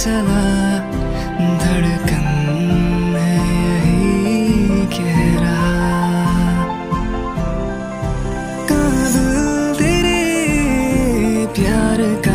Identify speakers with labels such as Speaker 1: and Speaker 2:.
Speaker 1: चला धड़कन है यही कह रहा। काजल तेरे प्यार का